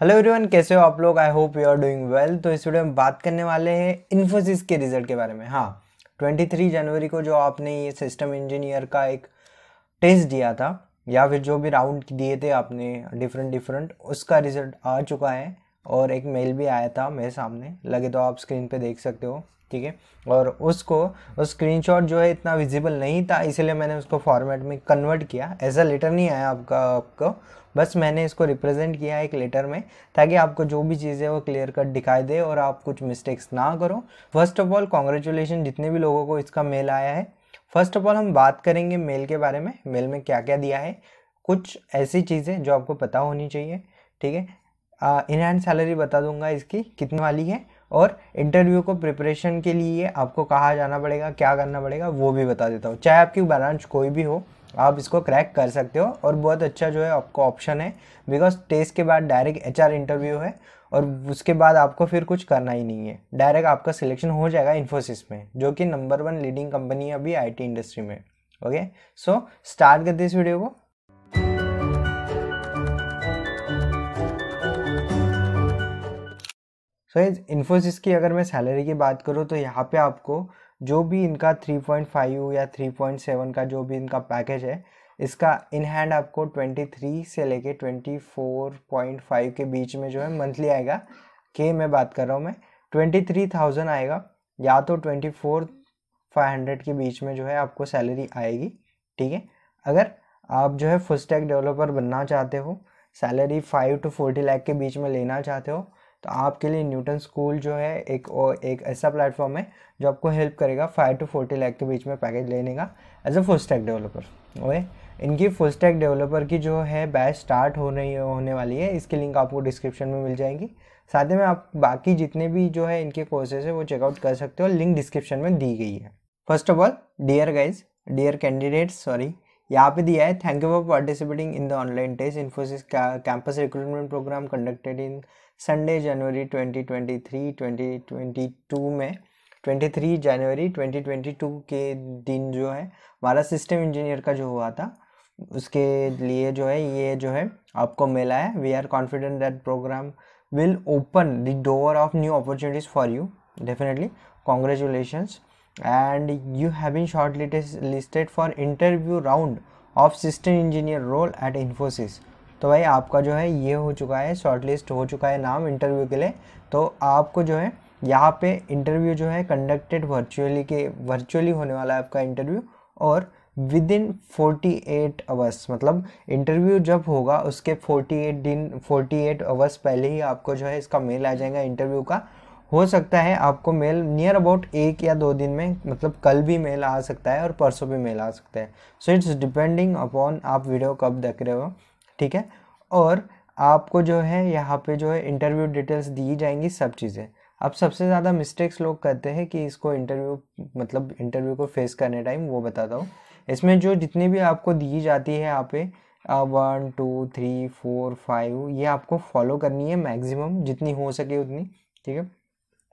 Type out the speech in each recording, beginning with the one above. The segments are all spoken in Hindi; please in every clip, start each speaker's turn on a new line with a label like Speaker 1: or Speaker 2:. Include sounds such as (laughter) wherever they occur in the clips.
Speaker 1: हेलो एवरीवन कैसे हो आप लोग? I hope you are doing well तो इस वीडियो में बात करने वाले हैं इन्फोसिस के रिज़ल्ट के बारे में। हाँ 23 जनवरी को जो आपने ये सिस्टम इंजीनियर का एक टेस्ट दिया था, या फिर जो भी राउंड दिए थे आपने डिफरेंट डिफरेंट उसका रिज़ल्ट आ चुका है और एक मेल भी आया था मेरे सामने। लगे तो आप स्क्रीन पर देख सकते हो। ठीक है? और उसको, उस स्क्रीनशॉट जो है इतना विजिबल नहीं था, इसलिए मैंने उसको फॉर्मेट में कन्वर्ट किया। ऐसा लेटर नहीं आया आपका, आपको। बस मैंने इसको रिप्रेजेंट किया एक लेटर में, ताकि आपको जो भी चीज़ वो क्लियर कट दिखाई दे और आप कुछ मिस्टेक्स ना करो। फ़र्स्ट ऑफ़ ऑल कॉन्ग्रेचुलेशन जितने भी लोगों को इसका मेल आया है। फ़र्स्ट ऑफ़ ऑल हम बात करेंगे मेल के बारे में। मेल में क्या क्या दिया है। कुछ ऐसी चीज़ें जो आपको पता होनी चाहिए, ठीक है? इन हैंड सैलरी बता दूँगा इसकी, कितने वाली है? और इंटरव्यू को प्रिपरेशन के लिए आपको कहाँ जाना पड़ेगा, क्या करना पड़ेगा, वो भी बता देता हूँ। चाहे आपकी ब्रांच कोई भी हो, आप इसको क्रैक कर सकते हो और बहुत अच्छा जो है आपको ऑप्शन है। बिकॉज़ टेस्ट के बाद डायरेक्ट एचआर इंटरव्यू है और उसके बाद आपको फिर कुछ करना ही नहीं है। डायरेक्ट आपका सिलेक्शन हो जाएगा इन्फोसिस में, जो कि नंबर वन लीडिंग कंपनी है अभी आईटी इंडस्ट्री में। ओके सो स्टार्ट करते इस वीडियो को। सो so, इन्फोसिस की अगर मैं सैलरी की बात करूँ तो यहाँ पे आपको जो भी इनका 3.5 या 3.7 का जो भी इनका पैकेज है इसका इन हैंड आपको 23 से लेके 24.5 के बीच में जो है मंथली आएगा। के मैं बात कर रहा हूँ मैं। 23,000 आएगा या तो 24,500 के बीच में जो है आपको सैलरी आएगी ठीक है? अगर आप जो है फुल स्टैक डेवलपर बनना चाहते हो salary five to forty lakh के बीच में लेना चाहते हो तो आपके लिए न्यूटन स्कूल जो है एक और, एक ऐसा प्लेटफॉर्म है जो आपको हेल्प करेगा फाइव टू फोर्टी लाख के बीच में पैकेज लेने का as a full stack developer okay इनकी फुल स्टैक डेवलपर की जो है बैच स्टार्ट होने होने वाली है, इसकी लिंक आपको डिस्क्रिप्शन में मिल जाएगी। साथ ही में आप बाकी जितने भी जो है इनके कोर्सेज है वो चेकआउट कर सकते हो लिंक डिस्क्रिप्शन में दी गई है। First of all dear guys dear candidate sorry यहाँ पे दिया है thank you for participating in the online test Infosys campus recruitment program conducted in Sunday January 2023 2022 में 23 जनवरी 2022 के दिन जो है, हमारा सिस्टम इंजीनियर का जो हुआ था, उसके लिए जो है, ये जो है, आपको मिला है। We are confident that program will open the door of new opportunities for you definitely congratulations and you have been shortlisted for interview round of system engineer role at Infosys. तो भाई आपका जो है ये हो चुका है शॉर्टलिस्ट हो चुका है नाम इंटरव्यू के लिए। तो आपको जो है यहाँ पे इंटरव्यू जो है कंडक्टेड वर्चुअली के वर्चुअली होने वाला है आपका इंटरव्यू और विद इन 48 आवर्स मतलब इंटरव्यू जब होगा उसके 48 दिन 48 आवर्स पहले ही आपको जो है इसका मेल आ जाएगा इंटरव्यू का। हो सकता है आपको मेल नियर अबाउट एक या दो दिन में मतलब कल भी मेल आ सकता है और परसों भी मेल आ सकता है। सो इट्स डिपेंडिंग अपॉन आप वीडियो कब देख रहे हो, ठीक है? और आपको जो है, यहाँ पे जो है इंटरव्यू डिटेल्स दी जाएँगी, सब चीज़ें। अब सबसे ज़्यादा मिस्टेक्स लोग करते हैं कि इसको इंटरव्यू मतलब इंटरव्यू को फेस करने टाइम वो बताता हूँ। इसमें जो जितनी भी आपको दी जाती है यहाँ पे one two three four five ये आपको फॉलो करनी है मैक्सिमम जितनी हो सके उतनी, ठीक है?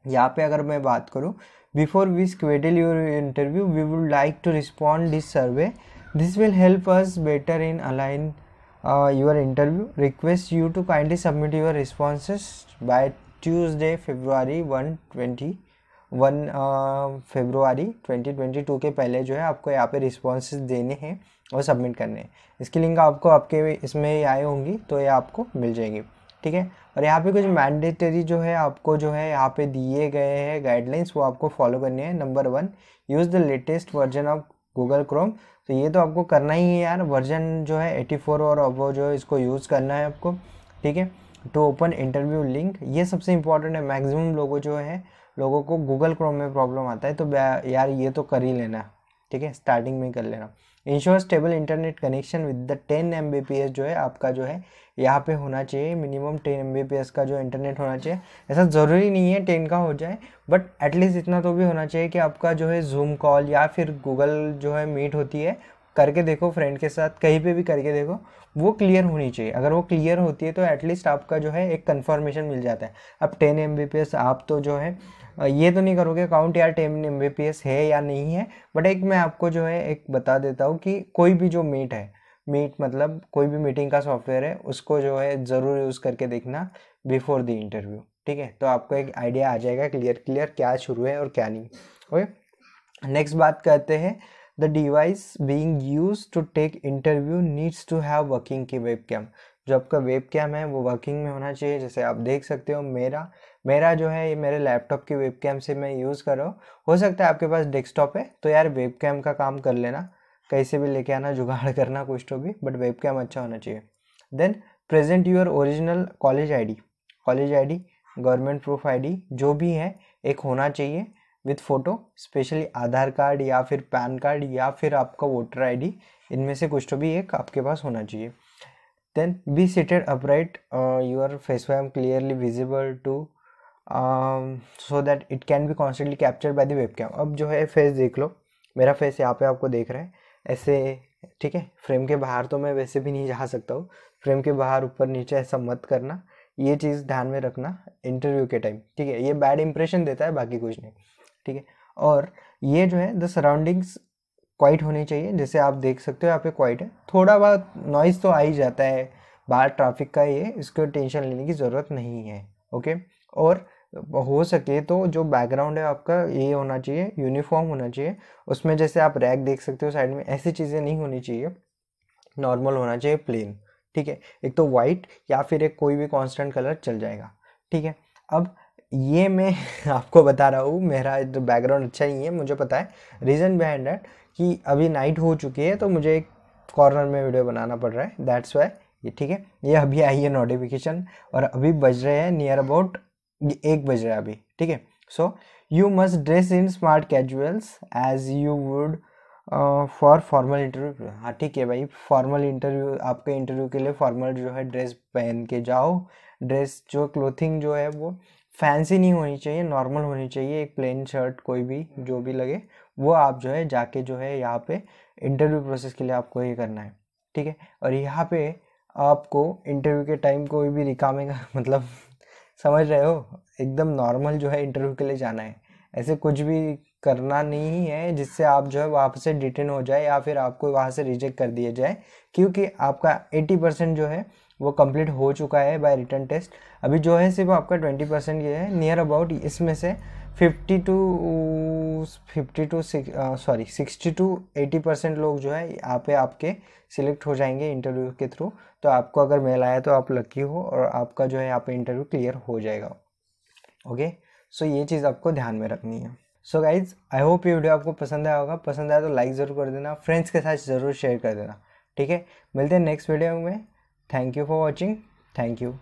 Speaker 1: यहाँ पे अगर मैं बात करूँ before we schedule your interview we would like to respond this survey this will help us better in align your interview request you to kindly submit your responses by Tuesday February one twenty one February twenty twenty two के पहले जो है आपको यहाँ पे रिस्पॉन्सेस देने हैं और सबमिट करने हैं। इसकी लिंक आपको आपके इसमें आए होंगी तो ये आपको मिल जाएगी। ठीक है? और यहाँ पे कुछ मैंडेटरी जो है आपको जो है यहाँ पे दिए गए हैं गाइडलाइंस वो आपको फॉलो करनी है। Number one use the latest version of Google Chrome तो ये तो आपको करना ही है यार वर्जन जो है 84 और वो जो है इसको यूज़ करना है आपको, ठीक है? टू ओपन इंटरव्यू लिंक ये सबसे इंपॉर्टेंट है। मैक्सिमम लोगों जो है, लोगों को गूगल क्रोम में प्रॉब्लम आता है तो यार ये तो कर ही लेना, ठीक है? स्टार्टिंग में कर लेना। Ensure stable internet connection with the ten M जो है, आपका जो है, यहाँ पे होना चाहिए। मिनिमम टेन एम का जो इंटरनेट होना चाहिए। ऐसा ज़रूरी नहीं है टेन का हो जाए, बट एटलीस्ट इतना तो भी होना चाहिए कि आपका जो है जूम कॉल या फिर गूगल जो है मीट होती है करके देखो फ्रेंड के साथ, कहीं पे भी करके देखो, वो क्लियर होनी चाहिए। अगर वो क्लियर होती है तो एटलीस्ट आपका जो है, एक कन्फर्मेशन मिल जाता है। अब टेन एम आप तो जो है ये तो नहीं करोगे काउंट यार टेन एम है या नहीं है बट एक मैं आपको जो है, एक बता देता हूँ कि कोई भी जो मीट है मीट मतलब कोई भी मीटिंग का सॉफ्टवेयर है, उसको जो है, ज़रूर यूज़ करके देखना बिफोर द इंटरव्यू ठीक है? तो आपको एक आइडिया आ जाएगा क्लियर क्लियर क्या शुरू है और क्या नहीं। ओके नेक्स्ट बात करते हैं the device being used to take interview needs to have working की कैम जो आपका वेब कैम है, वो वर्किंग में होना चाहिए। जैसे आप देख सकते हो, मेरा मेरा जो है, ये मेरे लैपटॉप की वेब कैम से मैं यूज़ कर रहा हूँ। हो सकता है आपके पास डेस्कटॉप है तो यार वेब कैम का काम कर लेना। कहीं से भी लेके आना, जुगाड़ (laughs) करना, कुछ तो भी बट वेब कैम अच्छा होना चाहिए। Then present your original college ID college ID government proof ID जो भी है, एक होना चाहिए। With photo specially Aadhaar card या फिर पैन कार्ड या फिर आपका वोटर आईडी इनमें से कुछ तो भी एक आपके पास होना चाहिए। Then be seated upright your face वैम clearly visible to so that it can be constantly capture by the web cam अब जो है फेस देख लो। मेरा फेस यहाँ पे आपको देख रहा है। ऐसे, ठीक है? फ्रेम के बाहर तो मैं वैसे भी नहीं जा सकता हूँ। फ्रेम के बाहर ऊपर नीचे ऐसा मत करना। ये चीज़ ध्यान में रखना इंटरव्यू के टाइम ठीक है? ये बैड इंप्रेशन देता है, बाकी कुछ नहीं। ठीक है? और ये जो है द सराउंडिंग्स क्वाइट होनी चाहिए, जैसे आप देख सकते हो, यहाँ पे क्वाइट है। थोड़ा बहुत नॉइज़ तो आ ही जाता है, बाहर ट्रैफ़िक का ये, इसको टेंशन लेने की ज़रूरत नहीं है ओके और हो सके तो जो बैकग्राउंड है आपका, ये होना चाहिए यूनिफॉर्म होना चाहिए। उसमें जैसे आप रैक देख सकते हो साइड में ऐसी चीज़ें नहीं होनी चाहिए नॉर्मल होना चाहिए प्लेन ठीक है? एक तो वाइट या फिर एक कोई भी कांस्टेंट कलर चल जाएगा, ठीक है? अब ये मैं (laughs) आपको बता रहा हूँ, मेरा जो बैकग्राउंड अच्छा ही है, मुझे पता है। रीज़न बिहाइंड डैट कि अभी नाइट हो चुकी है तो मुझे एक कॉर्नर में वीडियो बनाना पड़ रहा है। दैट्स वाई ये ठीक है। ये अभी आई है नोटिफिकेशन और अभी बज रहे हैं नियर अबाउट एक बज रहा है अभी, ठीक है। So you must dress in smart casuals as you would for formal interview हाँ ठीक है भाई। फॉर्मल इंटरव्यू आपके इंटरव्यू के लिए फॉर्मल जो है ड्रेस पहन के जाओ। ड्रेस जो क्लोथिंग जो है वो फैंसी नहीं होनी चाहिए, नॉर्मल होनी चाहिए, एक प्लेन शर्ट कोई भी, जो भी लगे, वो आप जो है, जाके जो है, यहाँ पे इंटरव्यू प्रोसेस के लिए आपको ये करना है, ठीक है? और यहाँ पे आपको इंटरव्यू के टाइम कोई भी रिकामेगा (laughs) मतलब समझ रहे हो? एकदम नॉर्मल जो है इंटरव्यू के लिए जाना है। ऐसे कुछ भी करना नहीं है, जिससे आप जो है, वहाँ से डिटेन हो जाए, या फिर आपको वहाँ से रिजेक्ट कर दिया जाए, क्योंकि आपका 80 परसेंट जो है वो कंप्लीट हो चुका है बाय रिटर्न टेस्ट अभी जो है सिर्फ़ आपका 20 परसेंट ये है. नियर अबाउट इसमें से 50 to 50 to sorry 60 to eighty percent लोग जो है यहाँ पे आपके सिलेक्ट हो जाएँगे इंटरव्यू के थ्रू तो आपको अगर मेल आया तो आप लकी हो और आपका जो है यहाँ पे इंटरव्यू क्लियर हो जाएगा. ओके सो ये चीज़ आपको ध्यान में रखनी है. सो गाइज़ आई होप ये वीडियो आपको पसंद आया होगा. पसंद आया तो लाइक ज़रूर कर देना. फ्रेंड्स के साथ ज़रूर शेयर कर देना. ठीक है? मिलते हैं नेक्स्ट वीडियो में. Thank you for watching thank you